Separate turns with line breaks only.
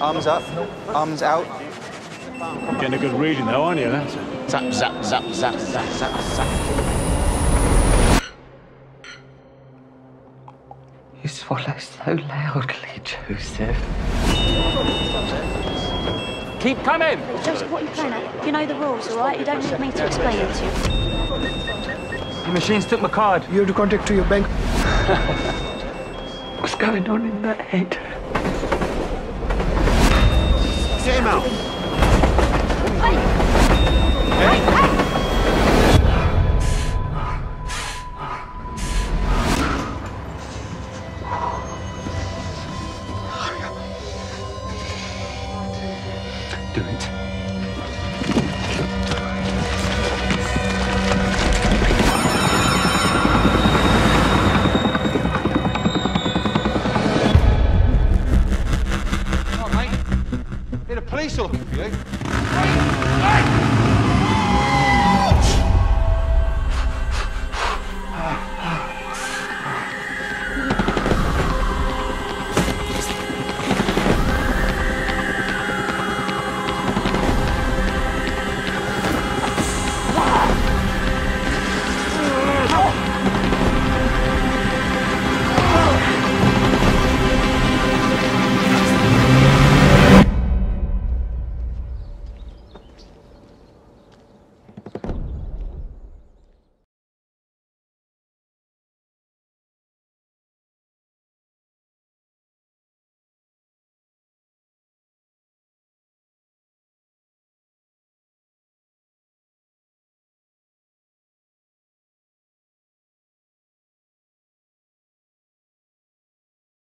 Arms up. Arms out.
Getting a good reading though, aren't you?
Zap, zap, zap, zap, zap, zap, zap.
You swallow so loudly, Joseph.
Keep coming!
Joseph, what are you playing at? You know the rules, all right? You don't need me to explain it to you.
The machines took my card.
You have to contact to your bank.
What's going on in that head?
Him out.
Do it.
Hey, the